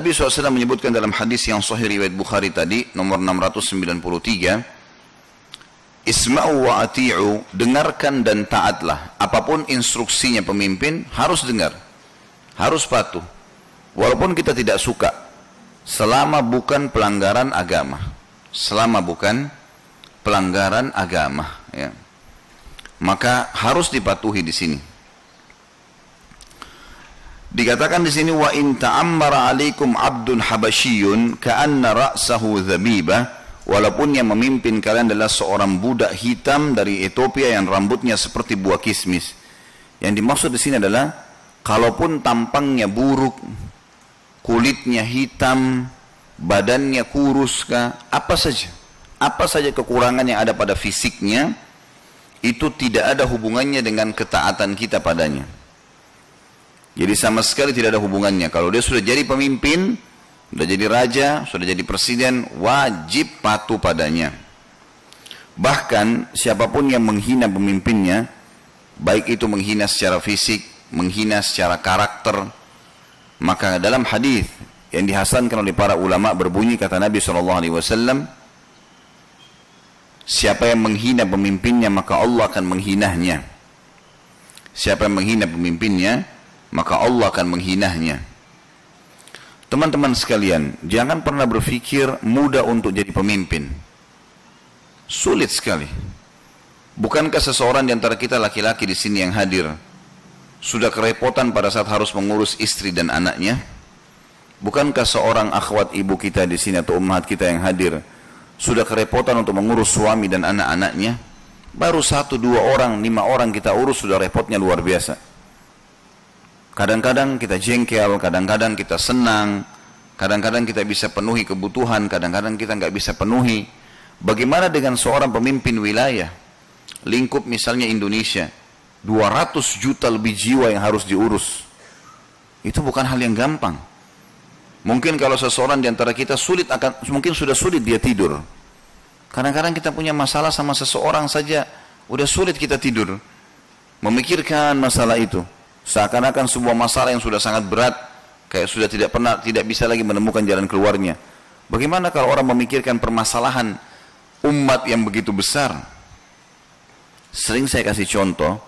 Nabi SAW menyebutkan dalam hadis yang sahih riwayat Bukhari tadi, nomor 693, Isma'u wa ati'u, dengarkan dan taatlah. Apa pun instruksinya pemimpin, harus dengar. Harus patuh. Walaupun kita tidak suka. Selama bukan pelanggaran agama. Selama bukan pelanggaran agama. Ya. Maka harus dipatuhi di sini. Dikatakan di sini wa in ta'ammara alaikum abdun habasyiyun ka'anna ra'sahu dhabibah walaupun yang memimpin kalian adalah seorang budak hitam dari Ethiopia yang rambutnya seperti buah kismis. Yang dimaksud di sini adalah kalaupun tampangnya buruk, kulitnya hitam, badannya kurus kah, apa saja. Apa saja kekurangan yang ada pada fisiknya itu tidak ada hubungannya dengan ketaatan kita padanya. Jadi sama sekali tidak ada hubungannya. Kalau dia sudah jadi pemimpin, sudah jadi raja, sudah jadi presiden, wajib patuh padanya. Bahkan siapa pun yang menghina pemimpinnya, baik itu menghina secara fisik, menghina secara karakter, maka dalam hadis yang dihasankan oleh para ulama berbunyi kata Nabi SAW, siapa yang menghina pemimpinnya maka Allah akan menghinanya. Siapa yang menghina pemimpinnya, maka Allah akan menghinanya. Teman-teman sekalian, jangan pernah berpikir mudah untuk jadi pemimpin. Sulit sekali. Bukankah seseorang di antara kita laki-laki di sini yang hadir sudah kerepotan pada saat harus mengurus istri dan anaknya? Bukankah seorang akhwat ibu kita di sini atau umat kita yang hadir sudah kerepotan untuk mengurus suami dan anak-anaknya? Baru satu, dua orang, lima orang kita urus sudah repotnya luar biasa. Kadang-kadang kita jengkel, kadang-kadang kita senang, kadang-kadang kita bisa penuhi kebutuhan, kadang-kadang kita nggak bisa penuhi. Bagaimana dengan seorang pemimpin wilayah? Lingkup misalnya Indonesia, 200 juta lebih jiwa yang harus diurus. Itu bukan hal yang gampang. Mungkin kalau seseorang di antara kita sulit akan, mungkin sudah sulit dia tidur. Kadang-kadang kita punya masalah sama seseorang saja, udah sulit kita tidur. Memikirkan masalah itu. Seakan-akan sebuah masalah yang sudah sangat berat, kayak sudah tidak pernah, tidak bisa lagi menemukan jalan keluarnya. Bagaimana kalau orang memikirkan permasalahan umat yang begitu besar? Sering saya kasih contoh,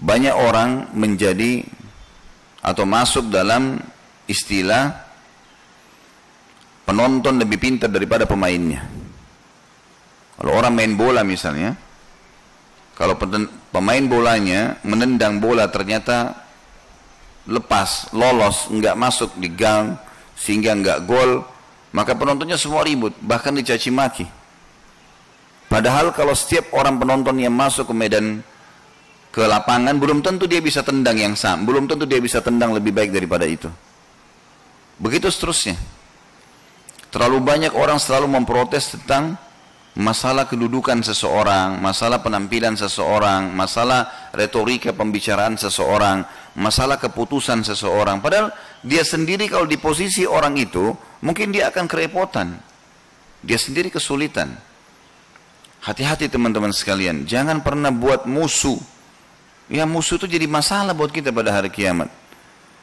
banyak orang menjadi atau masuk dalam istilah penonton lebih pintar daripada pemainnya. Kalau orang main bola misalnya, kalau pemain bolanya menendang bola ternyata lepas, lolos, nggak masuk di gang sehingga nggak gol, maka penontonnya semua ribut, bahkan dicaci maki. Padahal kalau setiap orang penonton yang masuk ke medan ke lapangan belum tentu dia bisa tendang yang sama, belum tentu dia bisa tendang lebih baik daripada itu. Begitu seterusnya. Terlalu banyak orang selalu memprotes tentang masalah kedudukan seseorang, masalah penampilan seseorang, masalah retorika pembicaraan seseorang, masalah keputusan seseorang. Padahal dia sendiri kalau di posisi orang itu, mungkin dia akan kerepotan. Dia sendiri kesulitan. Hati-hati teman-teman sekalian, jangan pernah buat musuh. Ya musuh itu jadi masalah buat kita pada hari kiamat.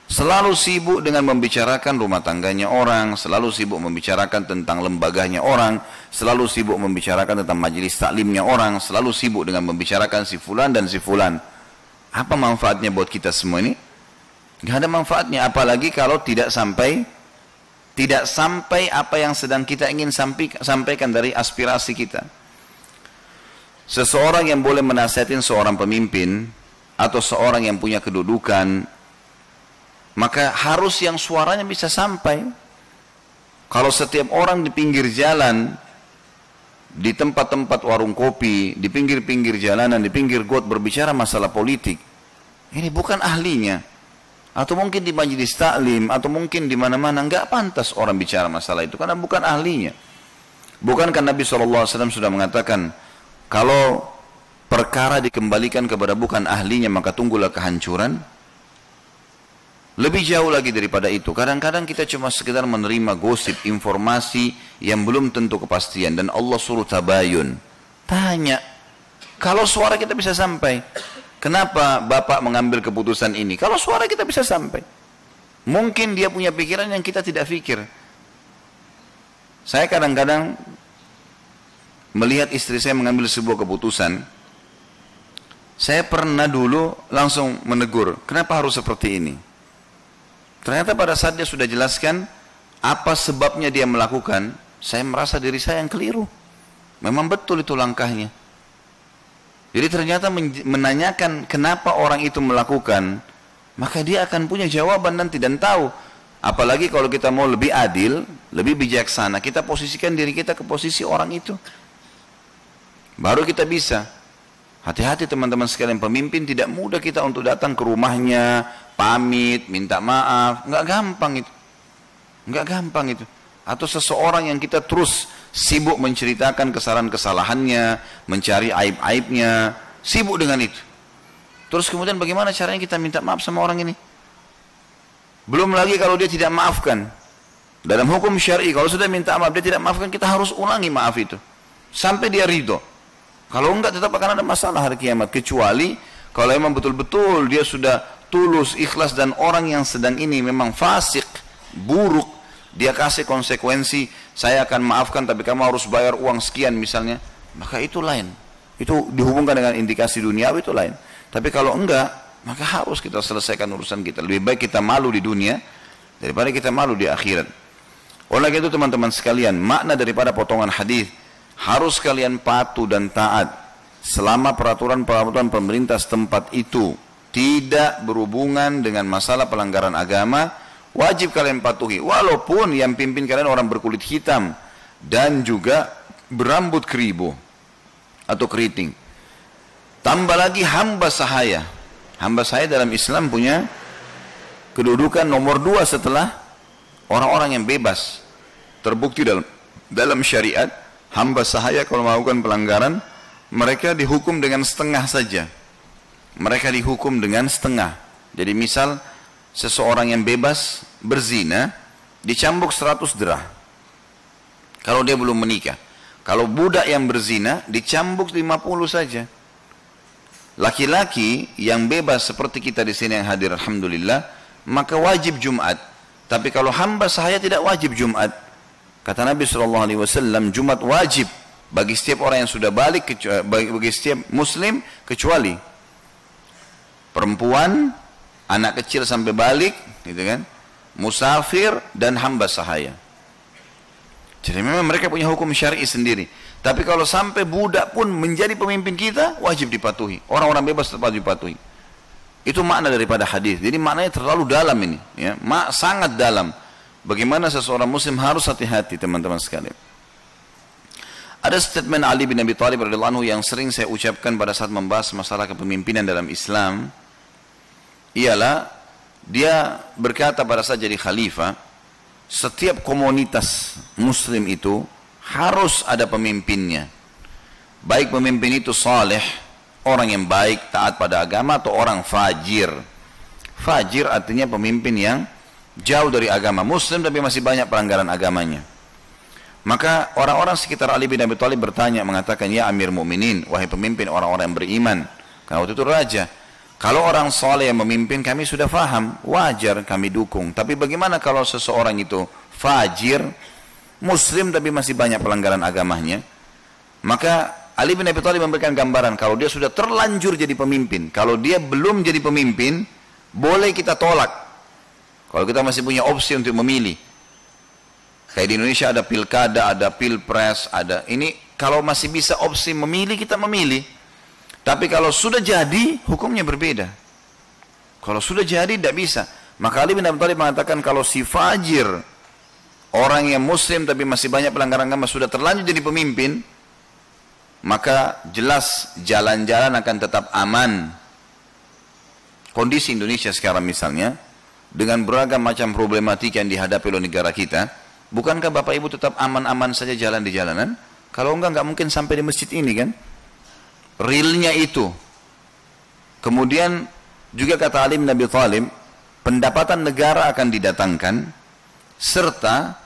Selalu sibuk dengan membicarakan rumah tangganya orang, selalu sibuk membicarakan tentang lembaganya orang, selalu sibuk membicarakan tentang majelis taklimnya orang, selalu sibuk dengan membicarakan si fulan dan si fulan. Apa manfaatnya buat kita semua ini? Gak ada manfaatnya, apalagi kalau tidak sampai tidak sampai apa yang sedang kita ingin sampaikan dari aspirasi kita. Seseorang yang boleh menasihatin seorang pemimpin atau seorang yang punya kedudukan maka harus yang suaranya bisa sampai. Kalau setiap orang di pinggir jalan, di tempat-tempat warung kopi, di pinggir-pinggir jalanan, di pinggir got berbicara masalah politik, ini bukan ahlinya. Atau mungkin di majelis taklim, atau mungkin di mana-mana, nggak pantas orang bicara masalah itu, karena bukan ahlinya. Bukankah Nabi SAW sudah mengatakan, kalau perkara dikembalikan kepada bukan ahlinya, maka tunggulah kehancuran? Lebih jauh lagi daripada itu, kadang-kadang kita cuma sekedar menerima gosip, informasi yang belum tentu kepastian dan Allah suruh tabayun. Tanya, kalau suara kita bisa sampai, kenapa Bapak mengambil keputusan ini? Kalau suara kita bisa sampai. Mungkin dia punya pikiran yang kita tidak pikir. Saya kadang-kadang melihat istri saya mengambil sebuah keputusan, saya pernah dulu langsung menegur, kenapa harus seperti ini? Ternyata pada saat dia sudah jelaskan apa sebabnya dia melakukan, saya merasa diri saya yang keliru. Memang betul itu langkahnya. Jadi ternyata menanyakan kenapa orang itu melakukan, maka dia akan punya jawaban nanti dan tahu. Apalagi kalau kita mau lebih adil, lebih bijaksana, kita posisikan diri kita ke posisi orang itu. Baru kita bisa. Hati-hati teman-teman sekalian, pemimpin tidak mudah kita untuk datang ke rumahnya, pamit, minta maaf. Enggak gampang itu. Enggak gampang itu. Atau seseorang yang kita terus sibuk menceritakan kesalahan-kesalahannya, mencari aib-aibnya, sibuk dengan itu. Terus kemudian bagaimana caranya kita minta maaf sama orang ini? Belum lagi kalau dia tidak maafkan. Dalam hukum syar'i kalau sudah minta maaf dia tidak maafkan kita harus ulangi maaf itu sampai dia ridho. Kalau enggak tetap akan ada masalah hari kiamat kecuali kalau memang betul-betul dia sudah tulus, ikhlas dan orang yang sedang ini memang fasik, buruk, dia kasih konsekuensi, saya akan maafkan tapi kamu harus bayar uang sekian misalnya, maka itu lain. Itu dihubungkan dengan indikasi dunia itu lain. Tapi kalau enggak, maka harus kita selesaikan urusan kita. Lebih baik kita malu di dunia daripada kita malu di akhirat. Oleh itu teman-teman sekalian, makna daripada potongan hadis harus kalian patuh dan taat selama peraturan-peraturan pemerintah setempat itu tidak berhubungan dengan masalah pelanggaran agama, wajib kalian patuhi. Walaupun yang pimpin kalian orang berkulit hitam dan juga berambut keribu atau keriting. Tambah lagi hamba sahaya. Hamba sahaya dalam Islam punya kedudukan nomor dua setelah orang-orang yang bebas terbukti dalam dalam syariat hamba sahaya kalau melakukan pelanggaran mereka dihukum dengan setengah saja mereka dihukum dengan setengah. Jadi misal seseorang yang bebas berzina dicambuk 100 derah. Kalau dia belum menikah. Kalau budak yang berzina dicambuk 50 saja. Laki-laki yang bebas seperti kita di sini yang hadir alhamdulillah maka wajib Jumat. Tapi kalau hamba sahaya tidak wajib Jumat. Kata Nabi SAW, Jumat wajib bagi setiap orang yang sudah balik, bagi setiap muslim, kecuali perempuan, anak kecil sampai balik, gitu kan, musafir, dan hamba sahaya. Jadi memang mereka punya hukum syar'i sendiri. Tapi kalau sampai budak pun menjadi pemimpin kita, wajib dipatuhi. Orang-orang bebas tetap dipatuhi. Itu makna daripada hadis. Jadi maknanya terlalu dalam ini, ya. Mak sangat dalam. Bagaimana seseorang muslim harus hati-hati teman-teman sekalian. Ada statement Ali bin Abi Thalib radhiyallahu anhu yang sering saya ucapkan pada saat membahas masalah kepemimpinan dalam Islam. Ialah dia berkata pada saat jadi khalifah, setiap komunitas muslim itu harus ada pemimpinnya. Baik pemimpin itu saleh, orang yang baik, taat pada agama atau orang fajir. Fajir artinya pemimpin yang jauh dari agama muslim tapi masih banyak pelanggaran agamanya. Maka orang-orang sekitar Ali bin Abi Thalib bertanya mengatakan, "Ya Amir Mukminin, wahai pemimpin orang-orang yang beriman." Karena waktu itu raja. Kalau orang soleh yang memimpin kami sudah faham, wajar kami dukung. Tapi bagaimana kalau seseorang itu fajir, muslim tapi masih banyak pelanggaran agamanya? Maka Ali bin Abi Thalib memberikan gambaran kalau dia sudah terlanjur jadi pemimpin, kalau dia belum jadi pemimpin, boleh kita tolak. Kalau kita masih punya opsi untuk memilih. Kayak di Indonesia ada pilkada, ada pilpres, ada ini kalau masih bisa opsi memilih kita memilih. Tapi kalau sudah jadi hukumnya berbeda. Kalau sudah jadi tidak bisa. Maka Ali bin Abi Thalib mengatakan kalau si fajir orang yang muslim tapi masih banyak pelanggaran agama sudah terlanjur jadi pemimpin, maka jelas jalan-jalan akan tetap aman. Kondisi Indonesia sekarang misalnya, dengan beragam macam problematika yang dihadapi oleh negara kita, bukankah Bapak Ibu tetap aman-aman saja jalan di jalanan? Kalau enggak, enggak mungkin sampai di masjid ini kan? Realnya itu. Kemudian juga kata Alim Nabi Thalim, pendapatan negara akan didatangkan, serta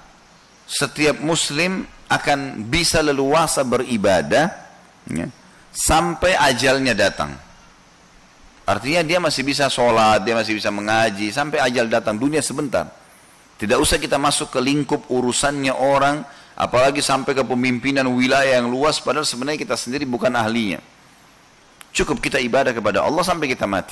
setiap muslim akan bisa leluasa beribadah ya, sampai ajalnya datang. Artinya dia masih bisa sholat, dia masih bisa mengaji, sampai ajal datang, dunia sebentar. Tidak usah kita masuk ke lingkup urusannya orang, apalagi sampai ke pemimpinan wilayah yang luas, padahal sebenarnya kita sendiri bukan ahlinya. Cukup kita ibadah kepada Allah sampai kita mati.